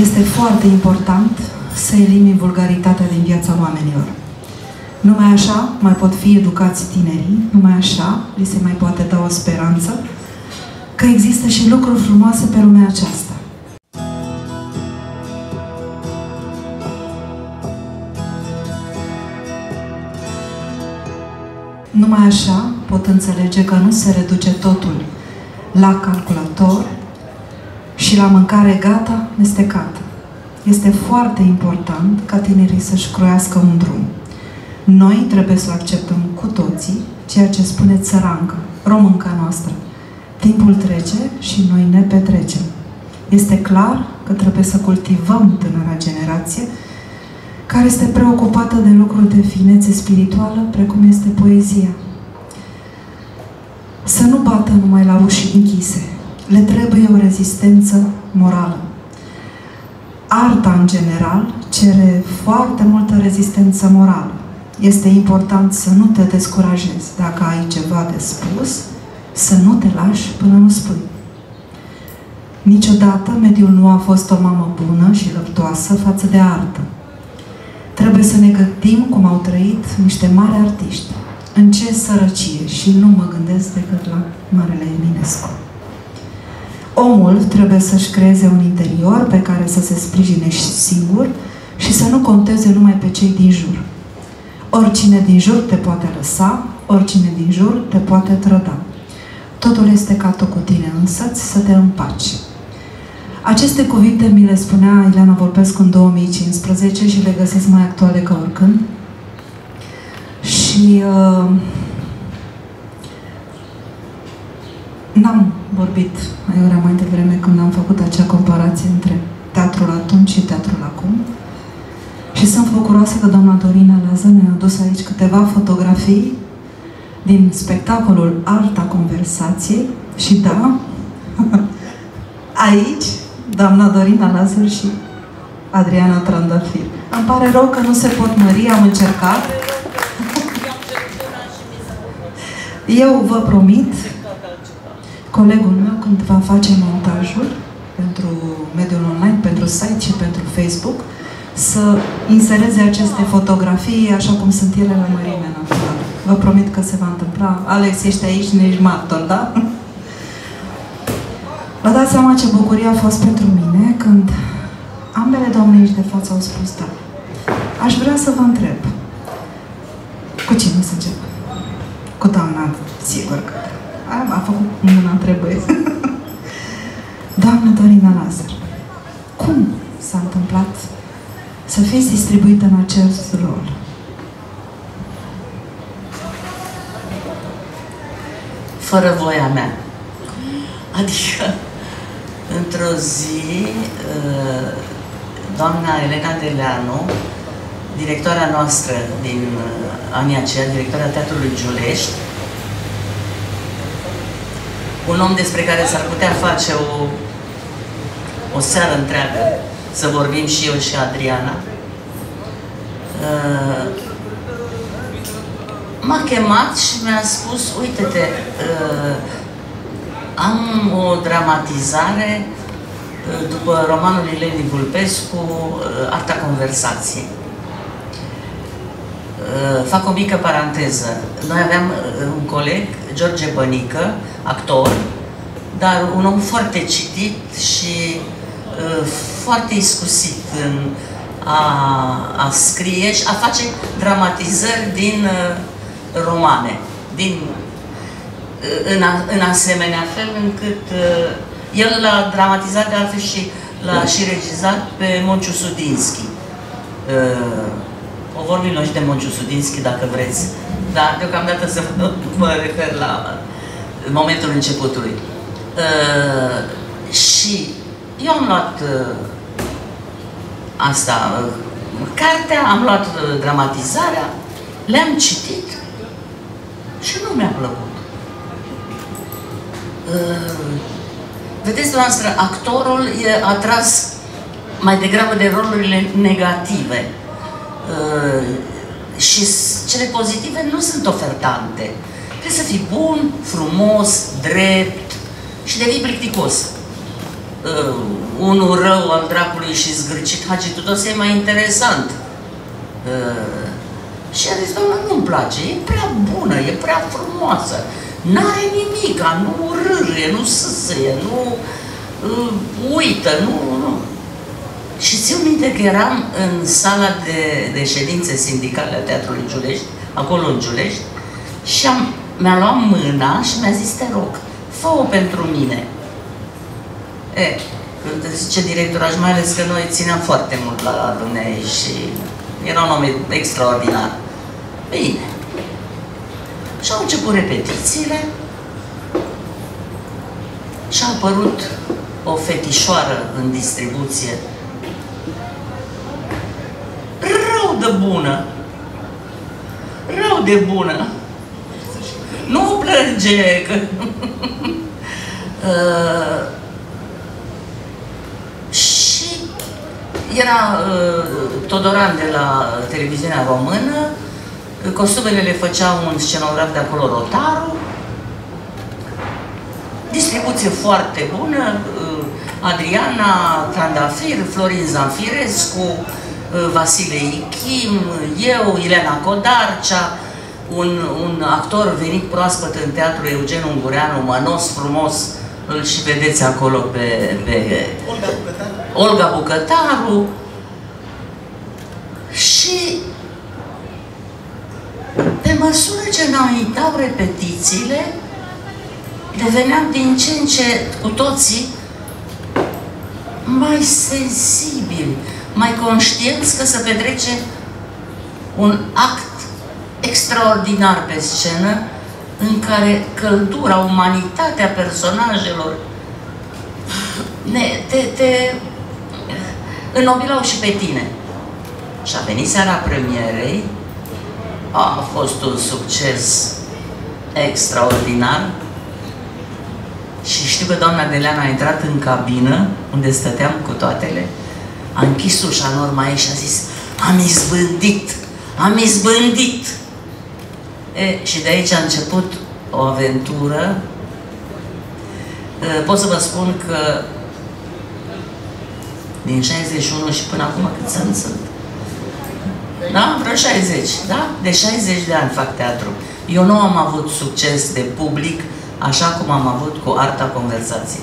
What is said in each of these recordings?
Este foarte important să elimini vulgaritatea din viața oamenilor. Numai așa mai pot fi educați tinerii, numai așa li se mai poate da o speranță că există și lucruri frumoase pe lumea aceasta. Numai așa pot înțelege că nu se reduce totul la calculator și la mâncare gata, mestecată. Este foarte important ca tinerii să-și croiască un drum. Noi trebuie să acceptăm cu toții ceea ce spune țărancă, românca noastră. Timpul trece și noi ne petrecem. Este clar că trebuie să cultivăm tânăra generație care este preocupată de lucruri de finețe spirituală, precum este poezia. Să nu bată numai la uși închise. Le trebuie o rezistență morală. Arta, în general, cere foarte multă rezistență morală. Este important să nu te descurajezi. Dacă ai ceva de spus, să nu te lași până nu spui. Niciodată mediul nu a fost o mamă bună și lăptoasă față de artă. Trebuie să ne gândim cum au trăit niște mari artiști. În ce sărăcie și nu mă gândesc decât la Marele Eminescu. Omul trebuie să-și creeze un interior pe care să se sprijine și singur și să nu conteze numai pe cei din jur. Oricine din jur te poate lăsa, oricine din jur te poate trăda. Totul este ca tu cu tine însăți să te împaci. Aceste cuvinte mi le spunea Ileana Volpescu în 2015 și le găsesc mai actuale ca oricând. Și uh, n-am vorbit aiurea mai devreme când am făcut acea comparație între teatrul atunci și teatrul acum. Și sunt bucuroasă că doamna Dorina Lază ne-a adus aici câteva fotografii din spectacolul Arta Conversației și da, aici doamna Dorina Lazar și Adriana Trandafir. Îmi pare rău că nu se pot mări, am încercat. Eu vă promit, colegul meu, când va face montajul pentru mediul online, pentru site și pentru Facebook, să insereze aceste fotografii așa cum sunt ele la mărime naturală. Vă promit că se va întâmpla. Alex, ești aici, nu ești martor, da? Vă dați seama ce bucurie a fost pentru mine când ambele doamne aici de față au spus da. Aș vrea să vă întreb. Cu cine să încep? Cu doamna, sigur că a, a făcut mâna trebuie. doamna Dorina Lazar, cum s-a întâmplat să fiți distribuită în acest rol? Fără voia mea. Adică, într-o zi, uh, doamna Elena Deleanu, directoarea noastră din uh, anii aceia, directoarea Teatrului Giulești, un om despre care s-ar putea face o, o seară întreagă, să vorbim și eu și Adriana, uh, m-a chemat și mi-a spus, uite-te, am o dramatizare uh, după romanul Ileni Vulpescu, uh, Arta Conversației. Uh, fac o mică paranteză. Noi aveam un coleg, George Bănică, actor, dar un om foarte citit și foarte iscusit în a, a scrie și a face dramatizări din romane, din în, a, în asemenea fel încât uh, el l-a dramatizat de altfel și l-a și regizat pe Monciu Sudinski. Uh, o vorbim noi și de Monciu Sudinski, dacă vreți, dar deocamdată să mă refer la momentul începutului. Uh, și eu am luat uh, asta, uh, cartea, am luat uh, dramatizarea, le-am citit și nu mi-a plăcut. Ehm, vedeți, dumneavoastră, actorul e atras mai degrabă de rolurile negative. Ehm, și cele pozitive nu sunt ofertante. Trebuie să fii bun, frumos, drept și devii plicticos. uh, unul rău al dracului și zgârcit Hagi Tudos e mai interesant. Uh, și a zis, doamna, nu-mi place, e prea bună, e prea frumoasă, n-are nimic, nu râre, nu sâsâie, nu uh, uită, nu, nu. Și țin minte că eram în sala de, de ședințe sindicale a Teatrului Giulești, acolo în Giulești, și am, mi-a luat mâna și mi-a zis, te rog, fă-o pentru mine. E, când zice directoraj, mai ales că noi țineam foarte mult la dumneavoastră și era un om extraordinar. Bine. Și au început repetițiile și a apărut o fetișoară în distribuție rău de bună. Rău de bună. Nu plânge, că... uh, și era uh, Todoran de la televiziunea română, costumele le făcea un scenograf de acolo, Rotaru, distribuție foarte bună, uh, Adriana Trandafir, Florin Zanfirescu, uh, Vasile Ichim, eu, Ileana Codarcea, un, un actor venit proaspăt în teatru, Eugen Ungureanu, mănos, frumos, îl și vedeți acolo pe, pe Olga Bucătaru. Olga Bucătaru. Și pe măsură ce înaintau repetițiile, deveneam din ce în ce cu toții mai sensibili, mai conștienți că se petrece un act extraordinar pe scenă în care căldura, umanitatea personajelor ne, te, te înnobilau și pe tine. Și a venit seara premierei, a fost un succes extraordinar și știu că doamna Deleana a intrat în cabină, unde stăteam cu toatele, a închis ușa în urma ei și a zis am izbândit, am izbândit. E, și de aici a început o aventură. E, pot să vă spun că din 61 și până acum cât sunt, sunt. Da? Vreo 60, da? De 60 de ani fac teatru. Eu nu am avut succes de public așa cum am avut cu arta conversației.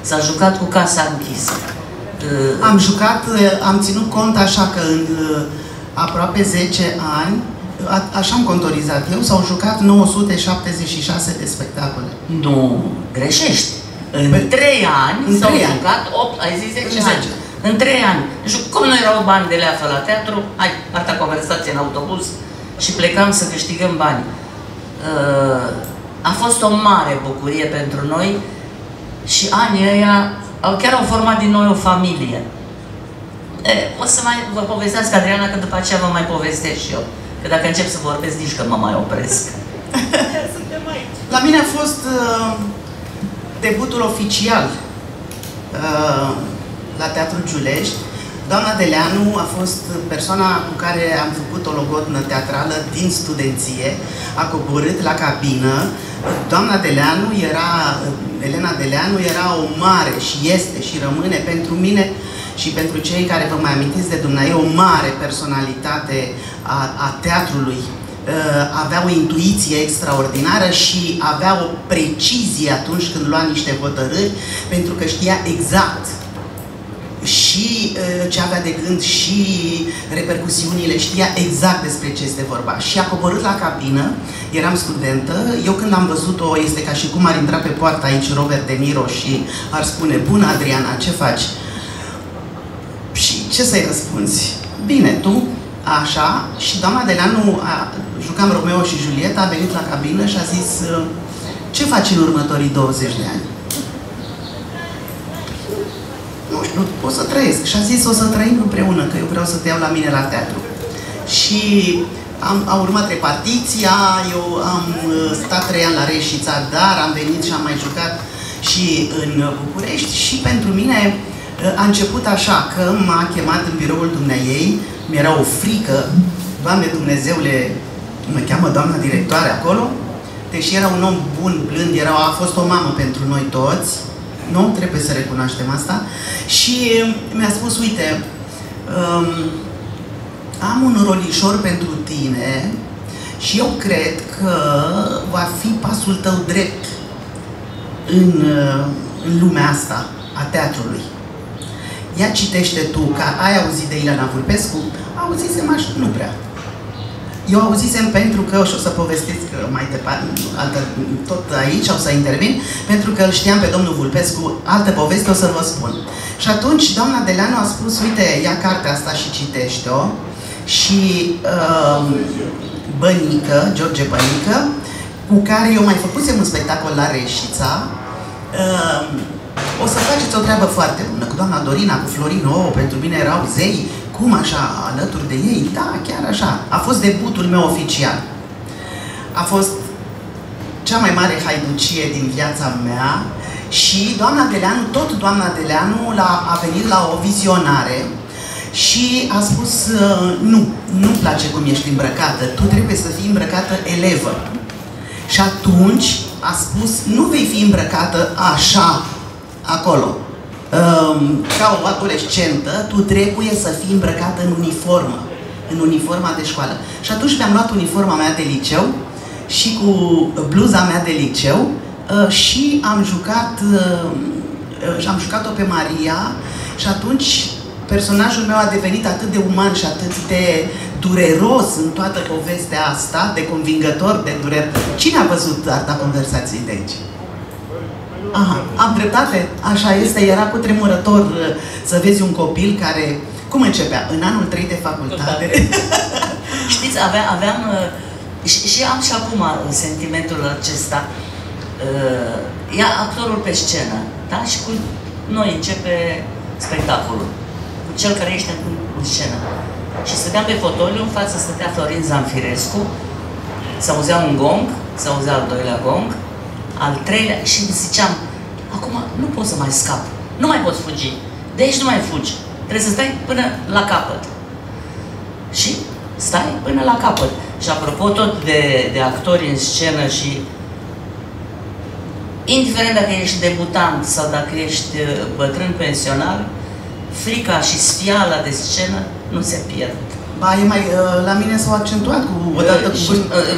S-a jucat cu casa închisă. Am jucat, am ținut cont așa că în aproape 10 ani, a, așa am contorizat eu, s-au jucat 976 de spectacole. Nu, greșești. În Păi, 3 ani în s-au trei ani. jucat 8, ai zis 10 În ani. 10. În 3 ani. Și cum nu erau bani de leafă la teatru, hai, partea conversație în autobuz și plecam să câștigăm bani. Uh, A fost o mare bucurie pentru noi și anii ăia au, chiar au format din noi o familie. E, o să mai vă povestesc, Adriana, că după aceea vă mai povestesc și eu. Că dacă încep să vorbesc, nici că mă mai opresc. La mine a fost uh, debutul oficial uh, la Teatrul Giulești. Doamna Deleanu a fost persoana cu care am făcut o logodnă teatrală din studenție, a coborât la cabină. Doamna Deleanu era, Elena Deleanu era o mare și este și rămâne pentru mine și pentru cei care vă mai amintiți de dumneavoastră, o mare personalitate a, a teatrului. Uh, avea o intuiție extraordinară și avea o precizie atunci când lua niște hotărâri, pentru că știa exact și uh, ce avea de gând și repercusiunile, știa exact despre ce este vorba. Și a coborât la cabină, eram studentă, eu când am văzut-o, este ca și cum ar intra pe poartă aici Robert De Niro și ar spune, bună Adriana, ce faci? Și ce să-i răspunzi? Bine, tu, așa, și doamna Deleanu, a, jucam Romeo și Julieta, a venit la cabină și a zis, ce faci în următorii 20 de ani? Nu știu, pot să trăiesc. Și a zis, o să trăim împreună, că eu vreau să te iau la mine la teatru. Și am, a urmat repartiția, eu am uh, stat trei ani la Reșița, dar am venit și am mai jucat și în București. Și pentru mine uh, a început așa, că m-a chemat în biroul dumneiei, mi-era o frică, Doamne Dumnezeule, mă cheamă doamna directoare acolo, deși era un om bun, blând, era, a fost o mamă pentru noi toți, Nu? Trebuie să recunoaștem asta. Și mi-a spus, uite, um, am un rolișor pentru tine și eu cred că va fi pasul tău drept în, uh, în lumea asta a teatrului. Ia citește tu, că ai auzit de Ilana Vulpescu? Auzisem așa, nu prea. Eu auzisem pentru că, și o să povestesc mai departe, altă, tot aici o să intervin, pentru că îl știam pe domnul Vulpescu, altă poveste o să vă spun. Și atunci doamna Deleanu a spus, uite, ia cartea asta și citește-o. Și uh, Bănică, George Bănică, cu care eu mai făcusem un spectacol la Reșița, uh, o să faceți o treabă foarte bună cu doamna Dorina, cu Florin, oh, pentru mine erau zei, cum așa, alături de ei? Da, chiar așa. A fost debutul meu oficial. A fost cea mai mare haiducie din viața mea și doamna Deleanu, tot doamna Deleanu a a venit la o vizionare și a spus nu, nu-mi place cum ești îmbrăcată, tu trebuie să fii îmbrăcată elevă. Și atunci a spus, nu vei fi îmbrăcată așa, acolo, um, ca o adolescentă, tu trebuie să fii îmbrăcată în uniformă, în uniforma de școală. Și atunci mi-am luat uniforma mea de liceu și cu bluza mea de liceu uh, și am jucat uh, și am jucat-o pe Maria și atunci personajul meu a devenit atât de uman și atât de dureros în toată povestea asta, de convingător, de durer. Cine a văzut arta conversației de aici? Aha, am dreptate, așa este, era cu tremurător uh, să vezi un copil care, cum începea? În anul 3 de facultate. Știți, avea, aveam, uh, și, și am și acum sentimentul acesta, uh, ia actorul pe scenă, da? Și cu noi începe spectacolul, cu cel care ești în, în scenă. Și stăteam pe fotoliu, în față stătea Florin Zanfirescu, se auzea un gong, se auzea al doilea gong, al treilea și ziceam, acum nu pot să mai scap, nu mai pot fugi, de aici nu mai fugi, trebuie să stai până la capăt. Și stai până la capăt. Și apropo tot de, de actori în scenă și indiferent dacă ești debutant sau dacă ești uh, bătrân pensionar, frica și sfiala de scenă nu se pierd. Ba, e mai, uh, la mine s-au accentuat cu, odată cu... Și, uh,